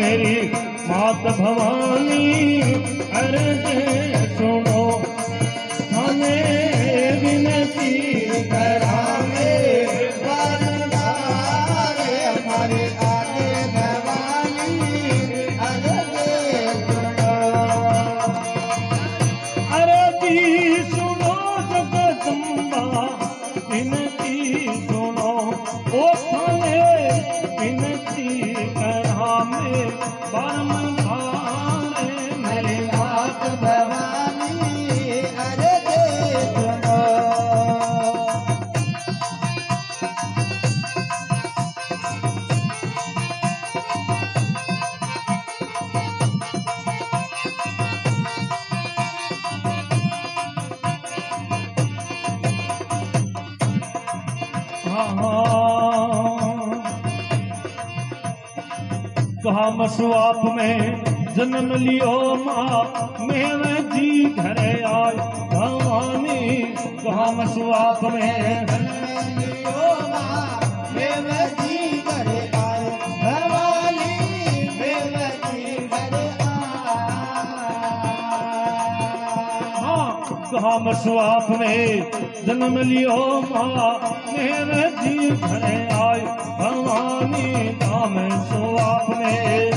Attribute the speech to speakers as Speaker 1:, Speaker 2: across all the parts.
Speaker 1: میری مات بھوانی ارے کہا مسواپ میں جنم لیو ماں میرے جی گھر آئے بھوانی کہا مسواپ میں
Speaker 2: جنم لیو
Speaker 1: کہا مسواپ نے جنم لیو ماں میرے جی بھرے آئے بھوانی نام سواپ نے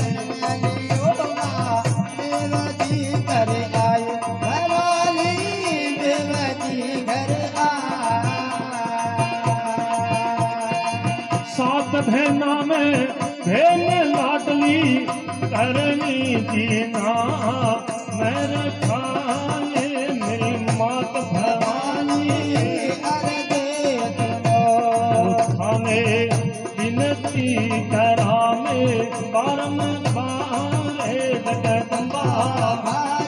Speaker 1: سات بہنا لاٹلی کرنی جینا میرے کھانا کرام کرم بارے جگدمبا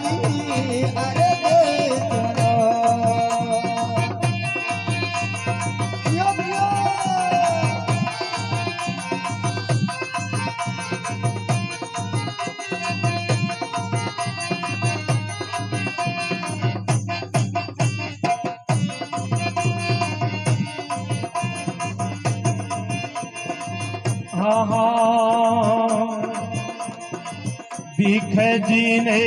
Speaker 1: بیکھے جینے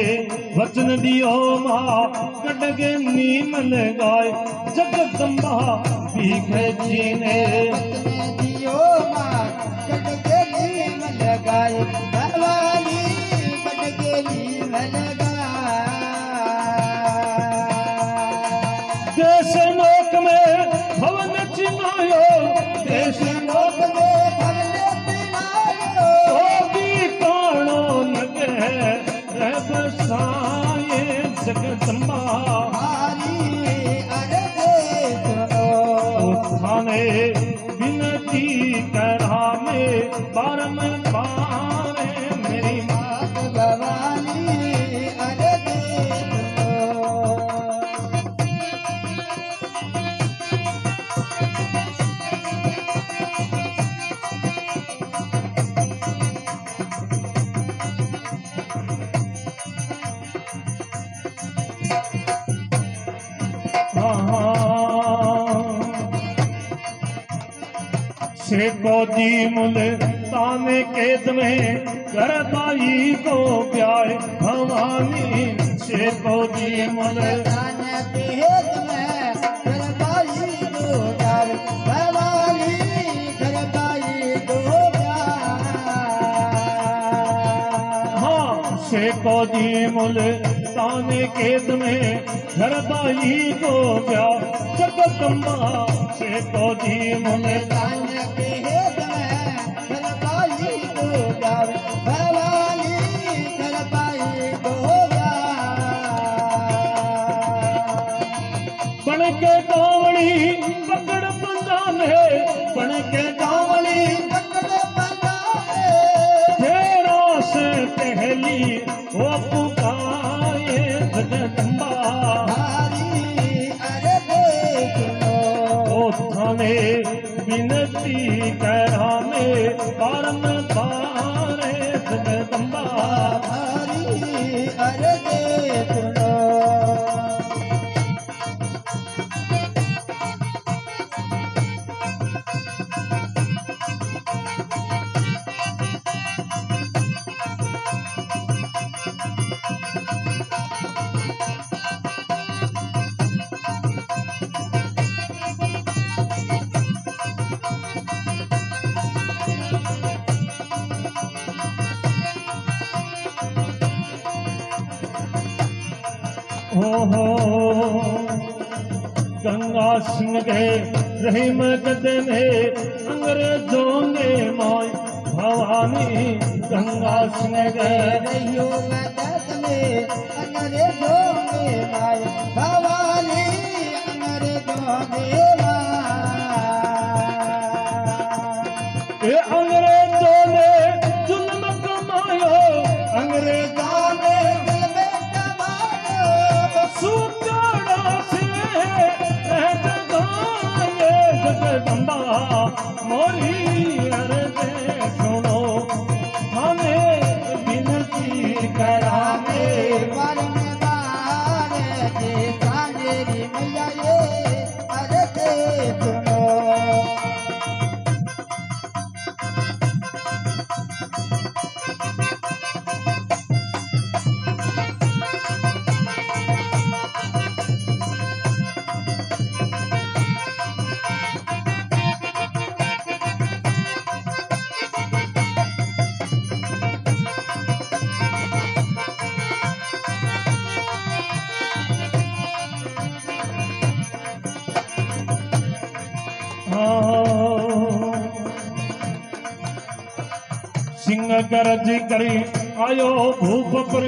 Speaker 1: وچن دیو ماں کٹگے نیمن گائے جگدمبا بیکھے جینے
Speaker 2: دیو ماں کٹگے نیمن گائے بھوالی کٹگے نیمن گائے
Speaker 1: جیسے بنتی طرح بارم پان سیکو جی مل تانے قید میں گردائی کو پیائے بھوانی جی مل
Speaker 2: تانے قید میں گردائی کو پیائے بھوانی گردائی کو پیائے
Speaker 1: ہاں سیکو جی مل تانے قید میں گردائی کو پیائے جگت ماں todinho no metal,
Speaker 2: minha querida é, ela tá aí no lugar.
Speaker 1: Jagadamba Ganga Singh رحیم قدمے انگریزوں نے مائی بھوانی گنگا سنگھ رحیم
Speaker 2: قدمے انگریزوں نے مائی بھوانی انگریزوں نے
Speaker 1: انگریزوں نے ظلم کمایا انگریز سنگ گرج کری آئیو بھوپ پر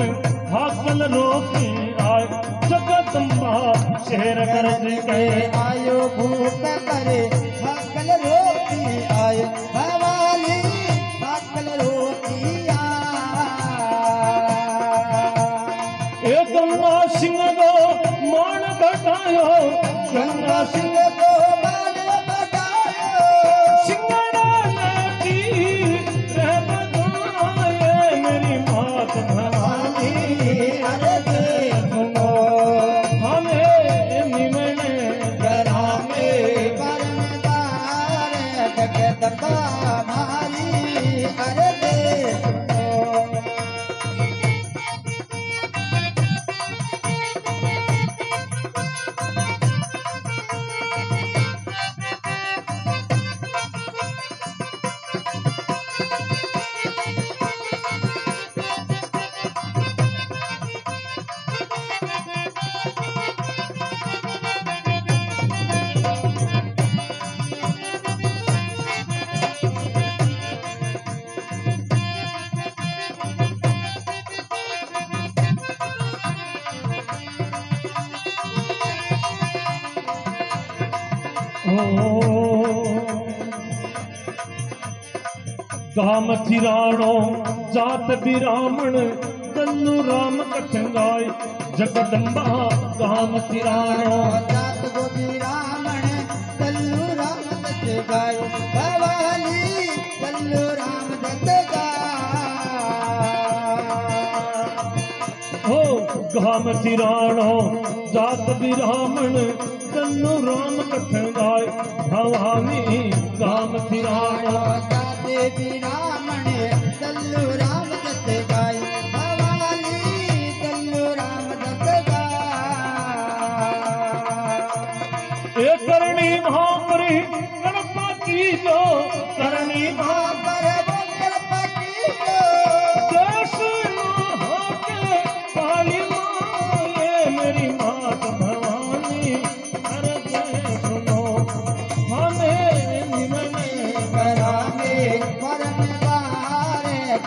Speaker 1: حاصل روکی آئے جگت ماں شہر گرج کری
Speaker 2: آئیو بھوپ پر حاصل روکی آئے بھوالی حاصل روکی آئے
Speaker 1: ایک ماں سنگ گو مان بٹھائیو جنگا سنگ
Speaker 2: گو
Speaker 1: مچھو جات بھی رام کلو رام کتن گائے جگہ مچھی رانو جات بھی رام کلو رام کتن گائے بھوانی کہاں میران
Speaker 2: رام چلو رام جت بائی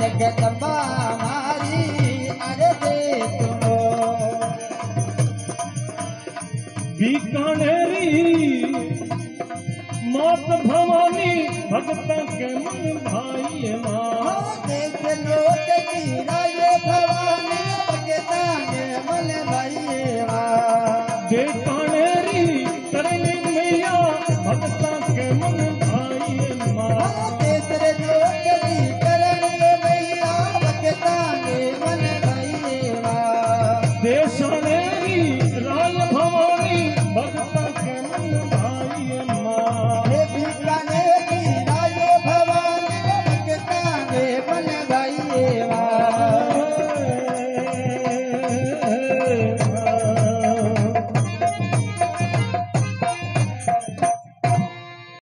Speaker 2: جگدمبا ہماری
Speaker 1: بھوانی بھگتوں کے من بھائی ماں